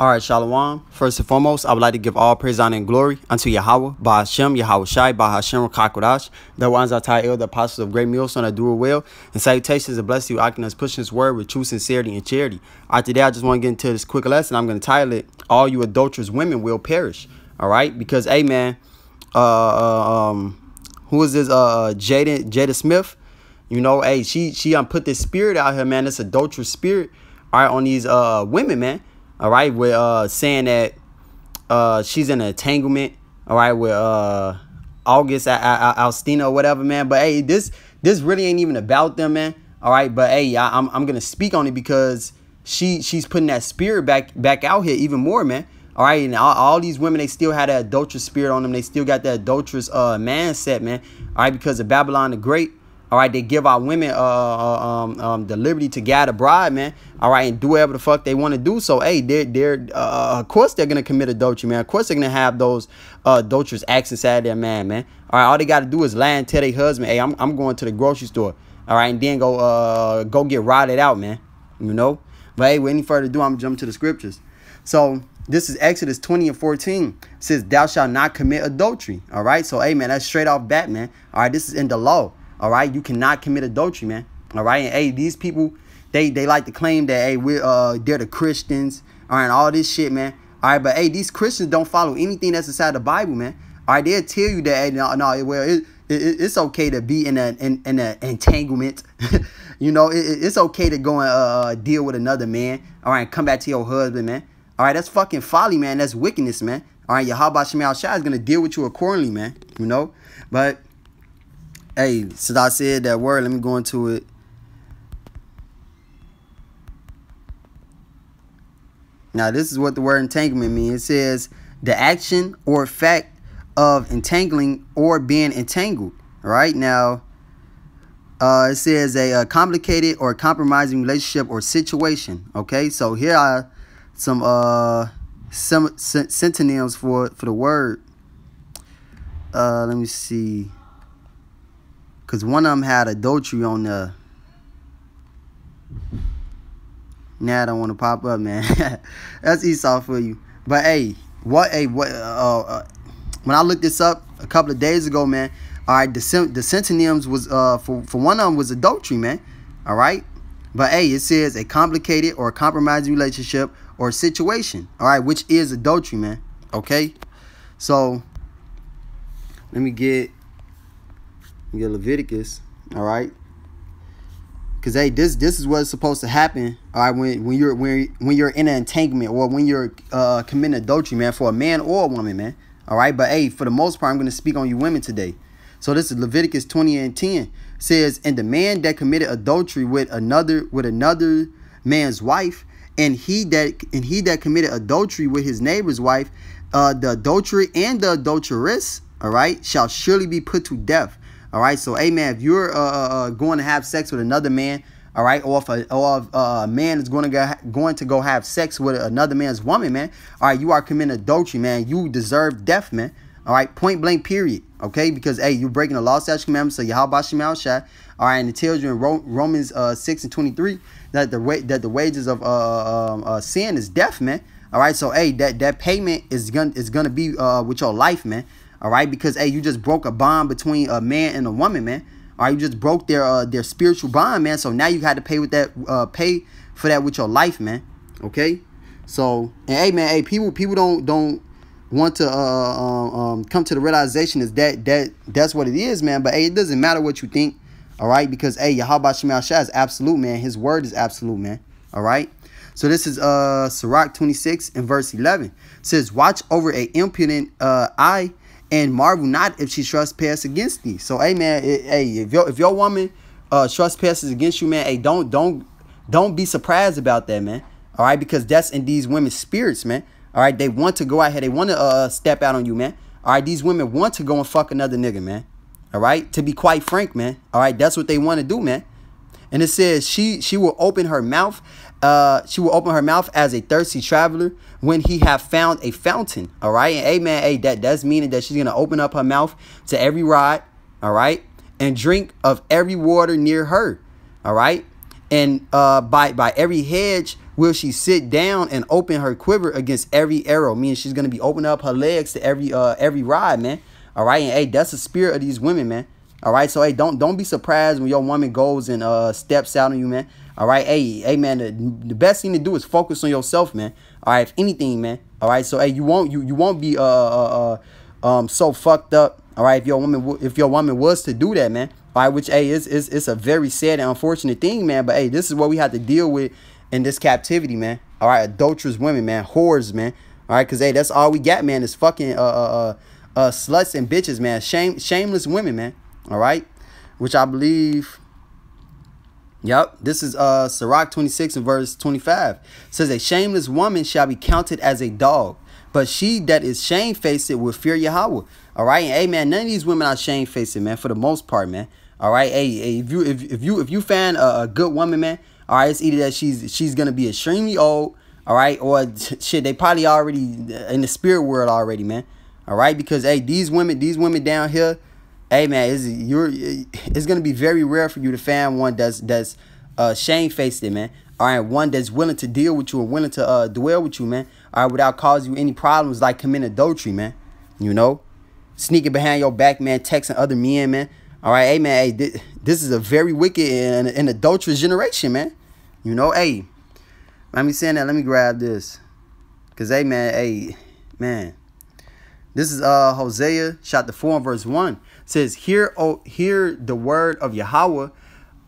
All right, Shalom. First and foremost, I would like to give all praise, honor, and glory unto Yahweh, Bahashem, Yahweh Shai, Bahashem, Rakakodash, the ones that tie ill, the apostles of great millstone that do it well. And salutations and bless you, acting us pushing this word with true sincerity and charity. All right, today I just want to get into this quick lesson. I'm going to title it, All You Adulterous Women Will Perish. All right, because, hey, man, uh, uh um, who is this? Uh, uh, Jada, Jada Smith. You know, hey, she she um put this spirit out here, man. This adulterous spirit, all right, on these uh women, man all right, with uh saying that uh she's in an entanglement, all right, with uh August Alsina or whatever, man. But hey, this this really ain't even about them, man. All right, but hey, I, am I'm gonna speak on it because she she's putting that spirit back back out here even more, man. All right, and all, all these women they still had that adulterous spirit on them. They still got that adulterous uh mindset, man. All right, because of Babylon the Great. All right, they give our women uh, uh, um, um, the liberty to guide a bride, man. All right, and do whatever the fuck they want to do. So, hey, they're, they're uh, of course they're gonna commit adultery, man. Of course they're gonna have those uh, adulterous acts inside their man, man. All right, all they gotta do is lie and tell their husband, hey, I'm, I'm going to the grocery store. All right, and then go uh go get rotted out, man. You know. But hey, with any further ado, I'm jump to the scriptures. So this is Exodus 20 and 14. It says, Thou shalt not commit adultery. All right. So, hey, man, that's straight off bat, man. All right. This is in the law. All right, you cannot commit adultery, man. All right, and hey, these people, they they like to claim that hey, we're uh they're the Christians, all right, all this shit, man. All right, but hey, these Christians don't follow anything that's inside the Bible, man. All right, they'll tell you that hey, no, no, well, it, it, it's okay to be in an in, in an entanglement. you know, it, it's okay to go and uh, uh, deal with another man. All right, come back to your husband, man. All right, that's fucking folly, man. That's wickedness, man. All right, Yahweh Shemal Shah is gonna deal with you accordingly, man. You know, but hey, since I said that word, let me go into it. Now, this is what the word entanglement means. It says the action or fact of entangling or being entangled. Right now, uh, it says a, a, complicated or compromising relationship or situation. Okay, so here are some uh some synonyms for for the word. Uh, let me see. Because one of them had adultery on the... Now I don't want to pop up, man. That's Esau for you. But hey, what hey what uh, uh, when I looked this up a couple of days ago, man. All right, the the synonyms was uh for for one of them was adultery, man. All right, but hey, it says a complicated or compromising relationship or situation. All right, which is adultery, man. Okay, so let me get get Leviticus, all right? Cause hey, this this is what's supposed to happen. All right, when when you're when when you're in an entanglement or when you're uh, committing adultery, man, for a man or a woman, man. All right, but hey, for the most part, I'm gonna speak on you women today. So this is Leviticus 20 and 10 says, and the man that committed adultery with another with another man's wife, and he that and he that committed adultery with his neighbor's wife, uh, the adultery and the adulteress, all right, shall surely be put to death. All right. So, hey, man, if you're uh, uh, uh, going to have sex with another man, all right, or if a, or if a man is going to go, going to go have sex with another man's woman, man, all right, you are committing adultery, man. You deserve death, man. All right, point blank, period. Okay, because hey, you're breaking the law, statute, commandments. So Yahweh Shemal. All right, and it tells you in Romans uh, six and twenty three that the that the wages of uh, uh, um, uh, sin is death, man. All right, so hey, that that payment is gonna is gonna be uh with your life, man. All right, because hey, you just broke a bond between a man and a woman, man. All right, you just broke their uh, their spiritual bond, man. So now you had to pay with that uh, pay for that with your life, man. Okay, so and hey, man, hey, people people don't don't want to uh, um, um, come to the realization is that that that's what it is, man. But hey, it doesn't matter what you think, all right? Because hey, Yahweh Shemal Shah is absolute, man. His word is absolute, man. All right. So this is uh Sirach 26 and verse 11. It says, Watch over a impudent uh eye and marvel not if she trespasses against thee. So, hey man, it, hey, if your if your woman uh trespasses against you, man, hey, don't don't don't be surprised about that, man. All right, because that's in these women's spirits, man. All right, they want to go out here, they want to uh step out on you, man. All right, these women want to go and fuck another nigga, man. All right, to be quite frank, man. All right, that's what they want to do, man. And it says she she will open her mouth uh, she will open her mouth as a thirsty traveler when he have found a fountain. All right. And amen. Hey, that does mean that she's going to open up her mouth to every rod. All right. And drink of every water near her. All right. And uh, by, by every hedge will she sit down and open her quiver against every arrow. Meaning she's gonna be opening up her legs to every uh every ride, man. All right, and hey, that's the spirit of these women, man. All right, so hey, don't don't be surprised when your woman goes and uh steps out on you, man. All right, hey, hey, man, the, the best thing to do is focus on yourself, man. All right, if anything, man. All right, so hey, you won't you you won't be uh uh, uh um so fucked up. All right, if your woman if your woman was to do that, man. All right, which hey is is it's a very sad and unfortunate thing, man. But hey, this is what we have to deal with in this captivity, man. All right, adulterous women, man, whores, man. All right, cause hey, that's all we got, man. Is fucking uh uh uh, uh sluts and bitches, man. Shame shameless women, man. All right, which I believe. Yep, this is uh Sirach 26 and verse 25. It says a shameless woman shall be counted as a dog, but she that is shamefaced will fear Yahweh. All right, and hey man, none of these women are shamefaced, man, for the most part, man. All right, hey, hey if you if, if you if you find a, a good woman, man, all right, it's either that she's she's gonna be extremely old, all right, or shit, they probably already in the spirit world already, man. All right, because hey, these women, these women down here, hey man, it's you're it's gonna be very rare for you to find one that's that's uh shamefaced, man. All right, one that's willing to deal with you and willing to uh dwell with you, man. All right, without causing you any problems like committing adultery, man. You know, sneaking behind your back, man, texting other men, man. All right, hey man, hey, this, this is a very wicked and, and adulterous generation, man. You know, hey, let me say that. Let me grab this, cause hey, man, hey, man, this is uh Hosea chapter four and verse one it says, "Hear, oh, hear the word of Yahweh."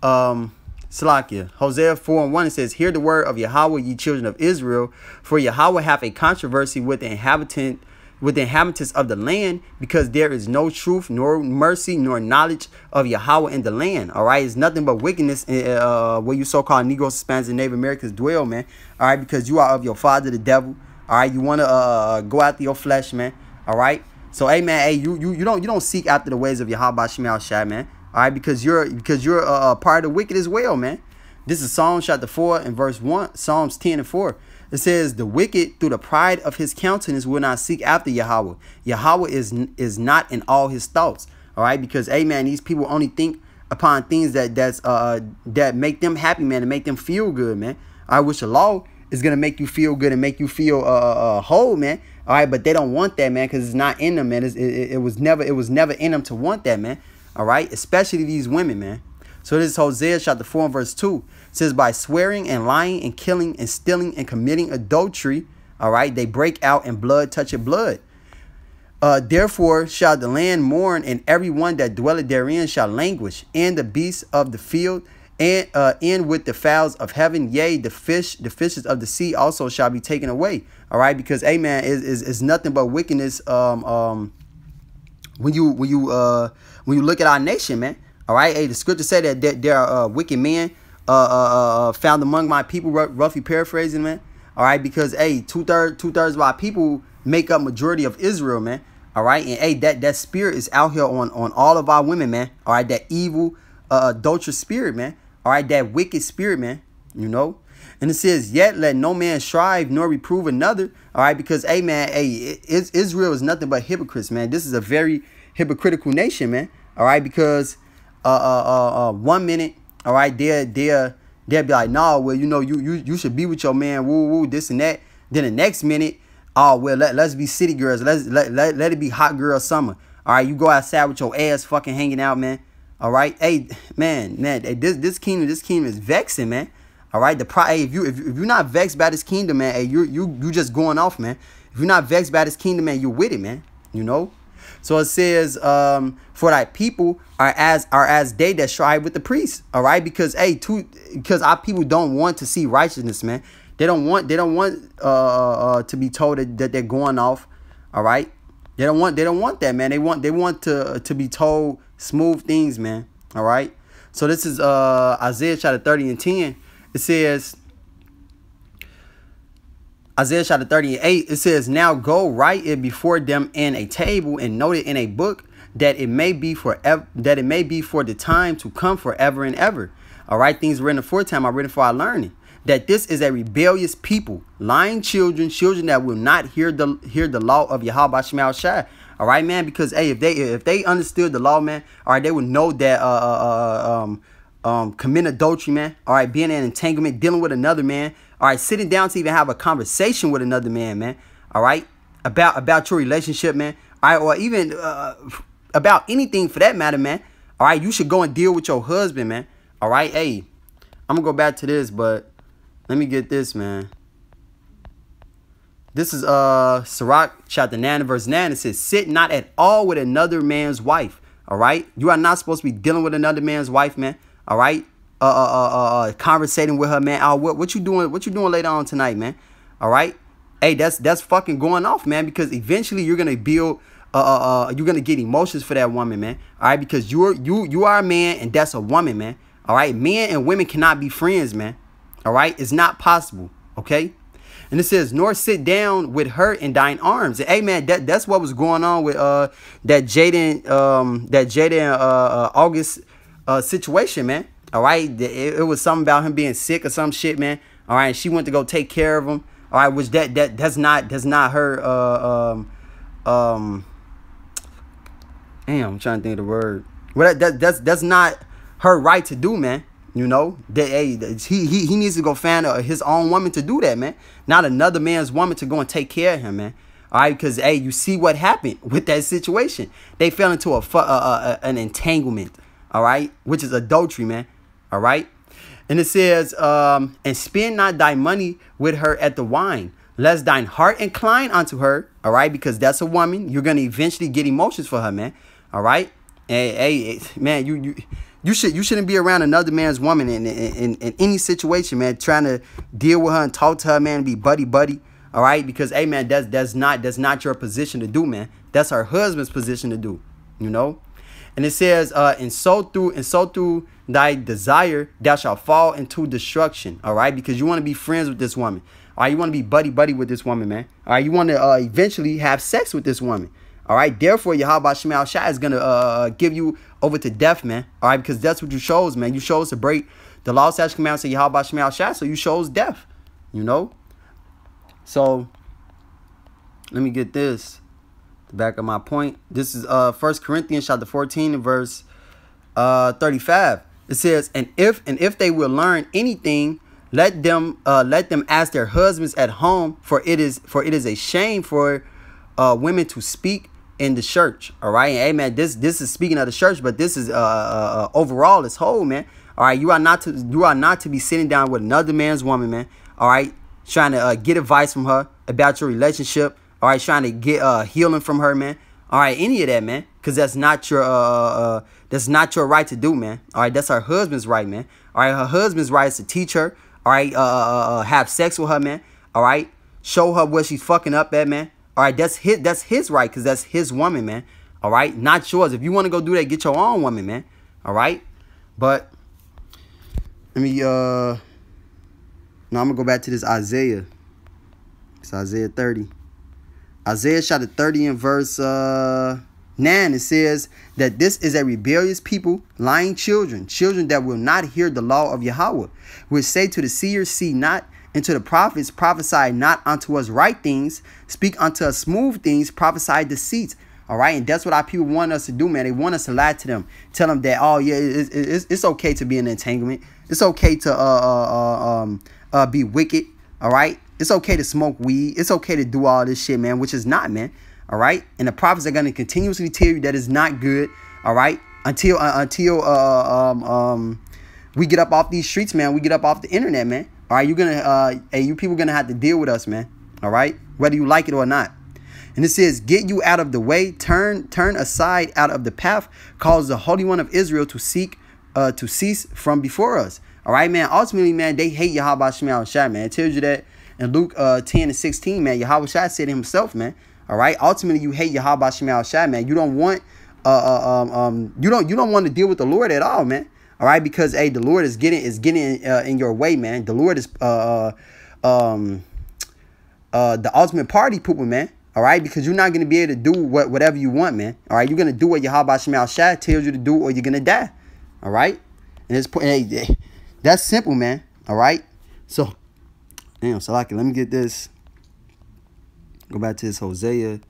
Um, Salakia. Hosea 4 and 1 it says, Hear the word of Yahweh, ye children of Israel, for Yahweh hath a controversy with the inhabitant with the inhabitants of the land, because there is no truth, nor mercy, nor knowledge of Yahweh in the land. All right, it's nothing but wickedness uh, uh where you so-called Negroes, Hispanics, and Native Americans dwell, man. All right, because you are of your father, the devil. All right, you want to uh, go after your flesh, man. All right. So, hey, man, hey, you you you don't you don't seek after the ways of Yahweh Shemal Shai, man. All right, because you're because you're a, a part of the wicked as well, man. This is Psalms chapter four and verse one, Psalms ten and four. It says, The wicked, through the pride of his countenance, will not seek after Yahweh. Yahweh is, is not in all his thoughts. All right, because, amen, these people only think upon things that that's uh that make them happy, man, and make them feel good, man. I wish the law is gonna make you feel good and make you feel uh, uh, uh whole, man. All right, but they don't want that, man, because it's not in them, man. It, it, it was never it was never in them to want that, man. All right, especially these women, man. So this is Hosea chapter 4 and verse 2. It says, By swearing and lying and killing and stealing and committing adultery, all right, they break out and blood toucheth blood. Uh, therefore shall the land mourn, and every one that dwelleth therein shall languish, and the beasts of the field, and uh, in with the fowls of heaven, yea, the fish, the fishes of the sea also shall be taken away. All right, because amen is is, is nothing but wickedness. Um, um, when you when you uh when you look at our nation, man. All right, hey, the scripture say that there, there are uh, wicked men uh, uh, uh, uh found among my people, roughly paraphrasing, man. All right, because hey, two thirds two thirds of our people make up majority of Israel, man. All right, and hey, that that spirit is out here on on all of our women, man. All right, that evil, uh, adulterous spirit, man. All right, that wicked spirit, man. You know, and it says, "Yet let no man strive nor reprove another." All right, because hey, man, hey, Israel is nothing but hypocrites, man. This is a very hypocritical nation, man. All right, because uh, uh, uh, uh, one minute, all right, they'll, they'll, they'll be like, nah, well, you know, you, you, you should be with your man, woo, woo, this and that. Then the next minute, oh, well, let, let's be city girls. Let's, let, let, let it be hot girl summer. All right, you go outside with your ass fucking hanging out, man. All right, hey, man, man, hey, this this kingdom, this kingdom is vexing, man. All right, the pri- hey, if you if, if you're not vexed by this kingdom, man, hey, you you you just going off, man. If you're not vexed by this kingdom, man, you're with it, man. You know. So it says, um, for thy people are as are as they that strive with the priests. All right, because hey, two because our people don't want to see righteousness, man. They don't want they don't want uh, uh, uh, to be told that, that they're going off. All right, they don't want they don't want that, man. They want they want to to be told smooth things, man. All right. So this is uh Isaiah chapter 30 and 10. It says Isaiah chapter 38, it says, Now go write it before them in a table and note it in a book that it may be forever that it may be for the time to come forever and ever. All right, things written for aforetime are written for our learning. That this is a rebellious people, lying children, children that will not hear the hear the law of Yahweh Shai. All right, man, because hey, if they if they understood the law, man, all right, they would know that uh, uh, uh um um, committing adultery, man. All right, being in an entanglement, dealing with another man. All right, sitting down to even have a conversation with another man, man. All right, about about your relationship, man. All right, or even uh, about anything for that matter, man. All right, you should go and deal with your husband, man. All right, hey, I'm gonna go back to this, but let me get this, man. This is uh Sirach chapter 9 verse 9. It says, Sit not at all with another man's wife. All right. You are not supposed to be dealing with another man's wife, man. All right. Uh uh uh uh, uh conversating with her, man. Oh, what what you doing? What you doing later on tonight, man? All right. Hey, that's that's fucking going off, man, because eventually you're gonna build uh, uh, uh, you're gonna get emotions for that woman, man. All right, because you're you you are a man and that's a woman, man. All right, men and women cannot be friends, man. All right, it's not possible. Okay, and it says, nor sit down with her in thine arms. Hey man, that, that's what was going on with uh that Jaden um that Jaden uh, uh August uh situation, man. All right, it, it, was something about him being sick or some shit, man. All right, she went to go take care of him. All right, which that that that's not that's not her uh um um. Damn, I'm trying to think of the word. Well, that, that that's that's not her right to do, man. You know, that hey, he, he he needs to go find uh, his own woman to do that, man. Not another man's woman to go and take care of him, man. All right, because hey, you see what happened with that situation. They fell into a, a, a an entanglement. All right, which is adultery, man. All right, and it says, um, and spend not thy money with her at the wine, lest thine heart incline unto her. All right, because that's a woman. You're gonna eventually get emotions for her, man. All right, hey, hey, man, you you you should you shouldn't be around another man's woman in, in, in, in any situation, man. Trying to deal with her and talk to her, man, be buddy buddy. All right, because hey, man, that's that's not that's not your position to do, man. That's her husband's position to do. You know, and it says, uh, and so through and so through thy desire, thou shalt fall into destruction. All right, because you want to be friends with this woman. All right, you want to be buddy buddy with this woman, man. All right, you want to uh, eventually have sex with this woman. All right, therefore, Yahweh Shemal Shah is gonna uh, give you over to death, man. All right, because that's what you chose, man. You chose to break the law, statutes, commandments of Yahweh Shemal Shah, so you chose death. You know. So let me get this. The back of my point. This is uh First Corinthians chapter fourteen verse uh thirty five. It says, and if and if they will learn anything let them uh, let them ask their husbands at home for it is for it is a shame for uh, women to speak in the church. All right, hey man, this this is speaking of the church, but this is uh, uh, uh overall as whole, man. All right, you are not to you are not to be sitting down with another man's woman, man. All right, trying to uh, get advice from her about your relationship. All right, trying to get uh healing from her, man. All right, any of that, man, because that's not your uh, uh, uh that's not your right to do, man. All right, that's her husband's right, man. All right, her husband's right is to teach her. All right, uh, uh, uh have sex with her, man. All right, show her where she's fucking up at, man. All right, that's his that's his right because that's his woman, man. All right, not yours. If you want to go do that, get your own woman, man. All right, but let me uh. Now I'm gonna go back to this Isaiah. It's Isaiah 30. Isaiah chapter 30 and verse uh 9 it says that this is a rebellious people, lying children, children that will not hear the law of Yahweh, which say to the seers, See not, and to the prophets prophesy not unto us right things, speak unto us smooth things, prophesy deceits. All right, and that's what our people want us to do, man. They want us to lie to them, tell them that, oh yeah, it's, it's, it's okay to be in entanglement. It's okay to uh, uh, uh, um, uh, be wicked. All right, it's okay to smoke weed. It's okay to do all this shit, man, which is not, man. All right, and the prophets are gonna continuously tell you that it's not good. All right, until uh, until uh, um, um, we get up off these streets, man. We get up off the internet, man. All right, you're gonna uh hey, you people gonna have to deal with us, man. All right, whether you like it or not. And it says, Get you out of the way, turn, turn aside out of the path, cause the Holy One of Israel to seek uh to cease from before us. All right, man. Ultimately, man, they hate Yahweh Shemal Shah, man. It tells you that in Luke uh 10 and 16, man. Yahweh Shah said himself, man. All right. Ultimately, you hate Yahweh Shemal Shah, man. You don't want uh, uh um um you don't you don't want to deal with the Lord at all, man. All right, because hey, the Lord is getting is getting uh, in your way, man. The Lord is uh, uh um uh the ultimate party pooper, man. All right, because you're not gonna be able to do what whatever you want, man. All right, you're gonna do what Yahweh Shemal Shah tells you to do, or you're gonna die. All right, and it's hey, that's simple, man. All right, so damn, so like, let me get this. Go back to this Hosea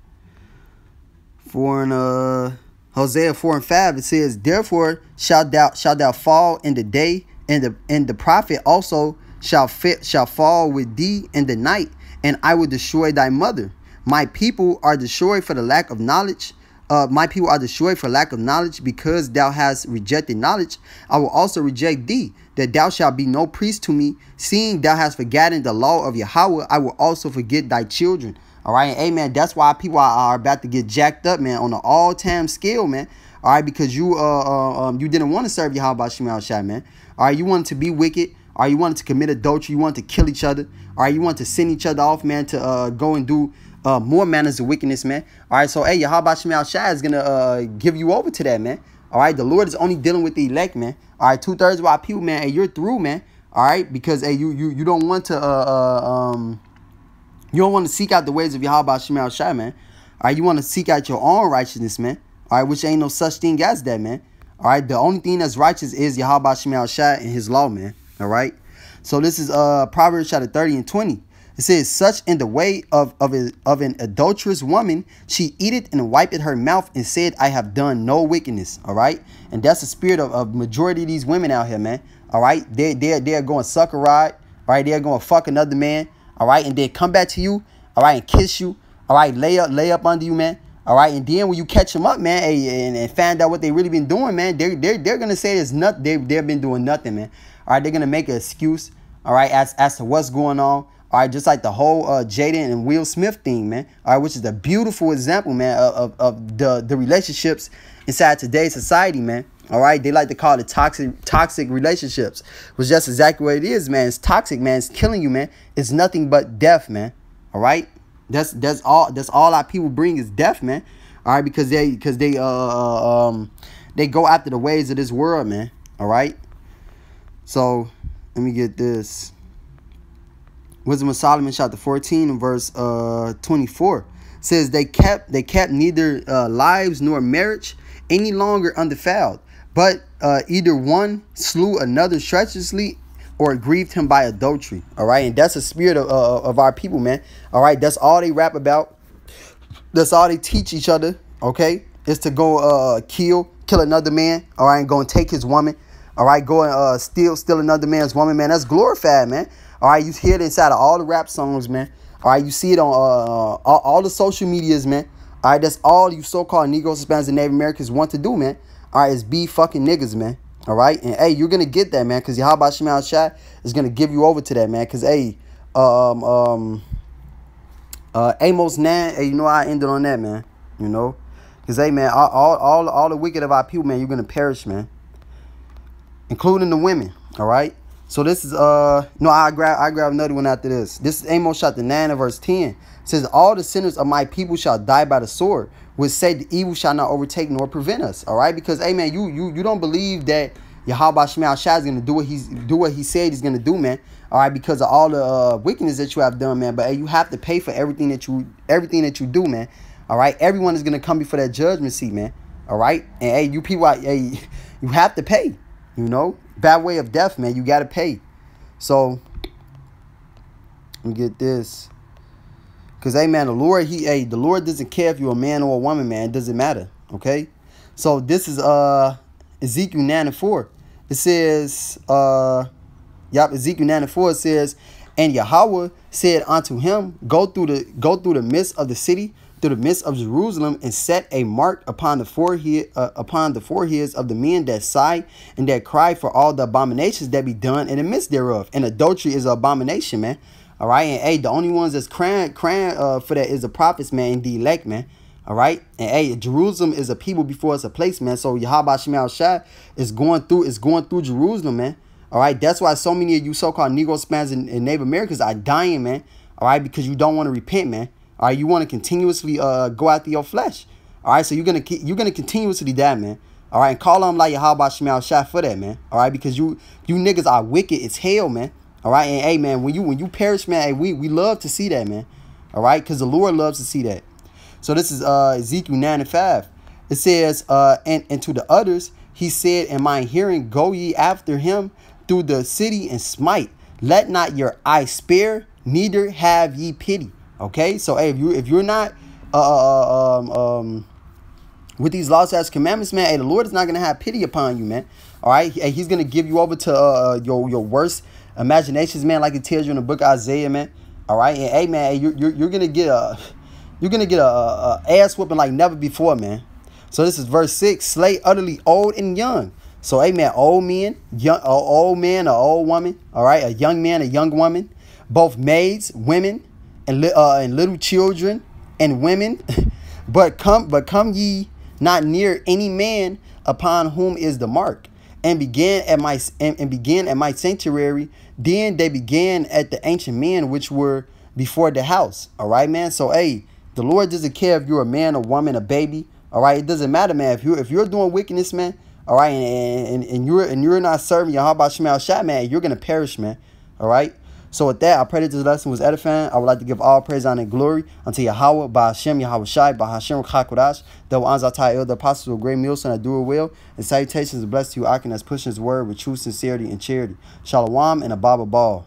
four and uh Hosea 4 and 5, it says, Therefore shalt thou shalt thou fall in the day, and the and the prophet also shall fit shall fall with thee in the night, and I will destroy thy mother. My people are destroyed for the lack of knowledge. Uh, my people are destroyed for lack of knowledge because thou hast rejected knowledge. I will also reject thee, that thou shalt be no priest to me. Seeing thou hast forgotten the law of Yahweh, I will also forget thy children. All right, amen. That's why people are, about to get jacked up, man, on an all-time scale, man. All right, because you uh, uh um you didn't want to serve Yahweh Shemal Shai, man. All right, you wanted to be wicked. All right, you wanted to commit adultery. You wanted to kill each other. All right, you want to send each other off, man, to uh go and do uh more manners of wickedness, man. All right, so hey, Yahweh Shemal Shai is gonna uh give you over to that, man. All right, the Lord is only dealing with the elect, man. All right, two thirds of our people, man. Hey, you're through, man. All right, because hey, you you you don't want to uh, uh um you don't want to seek out the ways of Yahweh Shemal Shai, man. All right, you want to seek out your own righteousness, man. All right, which ain't no such thing as that, man. All right, the only thing that's righteous is Yahweh Shemal Shai and his law, man. All right. So this is uh Proverbs chapter 30 and 20. It says, Such in the way of, of, a, of an adulterous woman, she eateth and wipeth her mouth and said, I have done no wickedness. All right. And that's the spirit of, of majority of these women out here, man. All right. They, they're, they're going suck a ride. Right. They're going fuck another man all right, and then come back to you, all right, and kiss you, all right, lay up, lay up under you, man. All right, and then when you catch them up, man, and, and find out what they really been doing, man, they're they're, they're gonna say it's nothing. They they've been doing nothing, man. All right, they're gonna make an excuse, all right, as as to what's going on. All right, just like the whole uh, Jaden and Will Smith thing, man. All right, which is a beautiful example, man, of, of, of the the relationships inside today's society, man. All right, they like to call it toxic toxic relationships, which just exactly what it is, man. It's toxic, man. It's killing you, man. It's nothing but death, man. All right, that's that's all. That's all our people bring is death, man. All right, because they because they uh, uh um they go after the ways of this world, man. All right. So let me get this. Wisdom of Solomon, chapter 14, and verse uh 24 says they kept they kept neither uh, lives nor marriage any longer undefiled but uh, either one slew another treacherously or grieved him by adultery. All right. And that's the spirit of, uh, of our people, man. All right. That's all they rap about. That's all they teach each other. Okay. Is to go uh, kill, kill another man. All right. And go and take his woman. All right. Go and uh, steal, steal another man's woman, man. That's glorified, man. All right. You hear it inside of all the rap songs, man. All right. You see it on uh, all, all the social medias, man. All right. That's all you so called Negroes, Hispanics, and Native Americans want to do, man. All right, it's be fucking niggas, man. All right, and hey, you're gonna get that, man, because Yahweh Shemal Shai is gonna give you over to that, man. Because hey, um, um, uh, Amos nine, hey, you know I ended on that, man. You know, because hey, man, all, all, all, all the wicked of our people, man, you're gonna perish, man, including the women. All right. So this is uh no I grab I grab another one after this. This is Amos chapter 9 verse 10. It says all the sinners of my people shall die by the sword say the evil shall not overtake nor prevent us. All right, because hey man, you you you don't believe that Yahweh is gonna do what he's do what he said he's gonna do, man. All right, because of all the uh, wickedness that you have done, man. But hey, you have to pay for everything that you everything that you do, man. All right, everyone is gonna come before that judgment seat, man. All right, and hey, you people, hey, you have to pay. You know, bad way of death, man. You gotta pay. So, let me get this. Cause hey man, the Lord, he hey, the Lord doesn't care if you're a man or a woman, man. It doesn't matter. Okay. So this is uh Ezekiel 9 and 4. It says, uh yep, Ezekiel 9 and 4 says, And Yahweh said unto him, Go through the go through the midst of the city, through the midst of Jerusalem, and set a mark upon the forehead uh, upon the foreheads of the men that sigh and that cry for all the abominations that be done in the midst thereof. And adultery is an abomination, man. All right. And hey, the only ones that's crying, crying uh, for that is the prophets, man, and the elect, man. All right. And hey, Jerusalem is a people before it's a place, man. So Yahweh Shemal Shai is going through, is going through Jerusalem, man. All right. That's why so many of you so-called Negro Spanish and, and Native Americans are dying, man. All right. Because you don't want to repent, man. All right. You want to continuously uh go after your flesh. All right. So you're gonna you're gonna continuously die, man. All right. And call them like Yahweh Shemal Shai for that, man. All right. Because you you niggas are wicked as hell, man. All right, and hey man, when you when you perish, man, hey, we we love to see that, man. All right, because the Lord loves to see that. So this is uh Ezekiel 9 and 5. It says, uh, and, and to the others, he said, In my hearing, go ye after him through the city and smite. Let not your eye spare, neither have ye pity. Okay, so hey, if you if you're not uh, uh um um with these laws, as commandments, man, hey, the Lord is not gonna have pity upon you, man. All right, hey, He's gonna give you over to uh, your your worst imaginations, man, like it tells you in the book of Isaiah, man. All right, and hey, man, you're you're, you're gonna get a you're gonna get a, a, a ass whooping like never before, man. So this is verse six: slay utterly old and young. So, hey, man, old men, young, old man, or old woman, all right, a young man, a young woman, both maids, women, and uh, and little children and women, but come, but come ye not near any man upon whom is the mark, and began at my and, and began at my sanctuary. Then they began at the ancient men which were before the house. All right, man. So, hey, the Lord doesn't care if you're a man, a woman, a baby. All right, it doesn't matter, man. If you if you're doing wickedness, man, all right, and, and, and you're and you're not serving Yahweh Shemal Shah, man, you're gonna perish, man. All right. So with that, I pray that this lesson was edifying. I would like to give all praise, and glory unto Yahweh, by Hashem, Yahweh Shai, by Hashem Chakodash, the Anzatai the apostles of great meals, and I do it well. And salutations blessed to you, Akin, that's pushing his word with true sincerity and charity. Shalom and a Baba Ball.